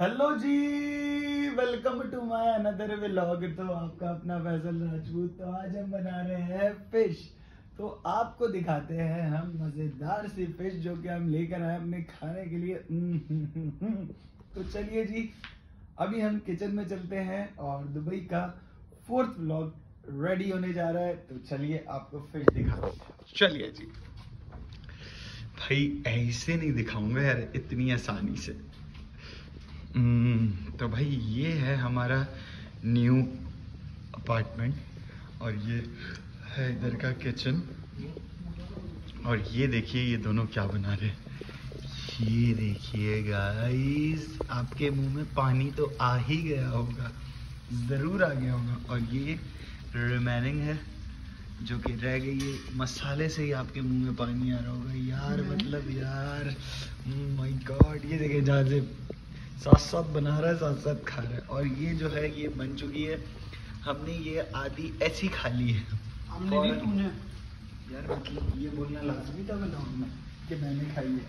Hello ji welcome to my another vlog तो आपका अपना फैसल राजपूत तो आज हम बना रहे हैं फ़िश तो आपको दिखाते हैं हम मज़ेदार सी फ़िश जो कि हम लेकर आए अपने खाने के लिए। तो चलिए जी, अभी हम किचन में चलते हैं और दुबई का फोर्थ व्लॉग रेडी होने जा रहा है। तो चलिए आपको फ़िश दिखाते हैं। चलिए जी। भाई, ऐसे नहीं दिखाऊँगा यार, इतनी आसानी से। तो भाई ये है हमारा न्यू अपार्टमेंट और ये है इधर का किचन और ये देखिए, ये दोनों क्या बना रहे हैं। ये देखिए गाइस आपके मुँह में पानी तो आ ही गया होगा, ज़रूर आ गया होगा। और ये रिमेनिंग है, जो कि रह गई है। मसाले से ही आपके मुँह में पानी आ रहा होगा। यार मतलब यार माय गॉड ये देखिए जहाँ से साथ साथ बना रहा है साथ साथ खा रहा है। और ये जो है ये बन चुकी है। हमने ये आधी ऐसी खा ली है। हमने नहीं तूने। यार मतलब ये बोलना लाजमी था ब्लॉग में कि मैंने खाई है।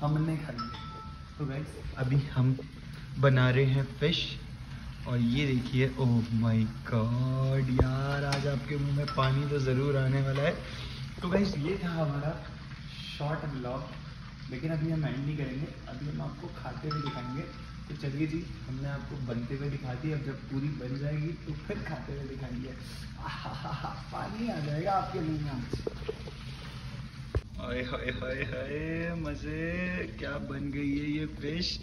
हमने खाई है। तो गाइस अभी हम बना रहे हैं फ़िश और ये देखिए ओह माय गॉड यार आज आपके मुँह में पानी तो ज़रूर आने वाला है। तो गाइस ये था हमारा शॉर्ट ब्लॉग लेकिन अभी हम एंड नहीं करेंगे। अभी हम आपको खाते हुए दिखाएँगे। तो चलिए जी हमने आपको बनते हुए दिखा दी अब जब पूरी बन जाएगी तो फिर खाते हुए आहाहा, पानी आ जाएगा आपके मुँह में। हाय हाय हाय हाय मज़े। क्या बन गई है ये फ़िश?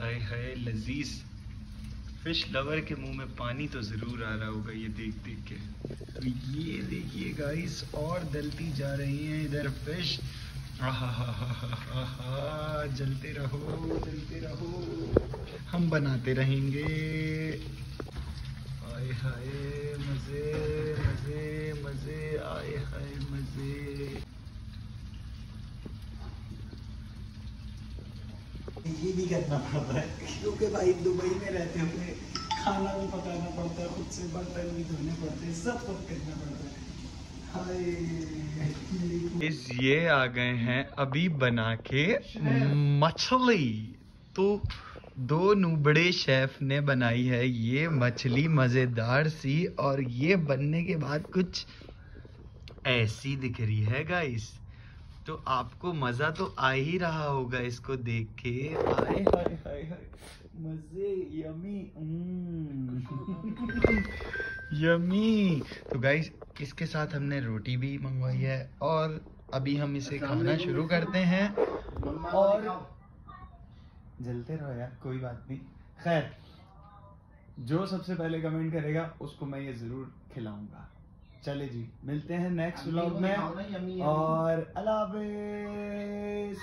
हाय हाय लजीज। फ़िश लवर के मुँह में पानी तो ज़रूर आ रहा होगा ये देख देख के। तो ये देखिए गाइस और दलती जा रही है इधर फ़िश। जलते रहो जलते रहो। हम बनाते रहेंगे। आए हाय, मज़े मज़े मज़े, आए हाय, मज़े। ये भी करना पड़ता है, क्योंकि भाई दुबई में रहते हुए खाना भी पकाना पड़ता है, खुद से बर्तन भी धोने पड़ते हैं, सब कुछ करना पड़ता है। इस ये आ गए हैं अभी बना के मछली। तो दो नुबड़े शेफ ने बनाई है ये मछली मज़ेदार सी और ये बनने के बाद कुछ ऐसी दिख रही है गाइस तो आपको मज़ा तो आ ही रहा होगा इसको देख के। हाय हाय हाय हाय। मज़े, यमी। यमी तो गाइस इसके साथ हमने रोटी भी मंगवाई है और अभी हम इसे खाना शुरू करते हैं। और जलते रहो यार कोई बात नहीं। खैर जो सबसे पहले कमेंट करेगा उसको मैं ये ज़रूर खिलाऊँगा। चले जी मिलते हैं नेक्स्ट व्लॉग में। और अल्लाह हाफिज।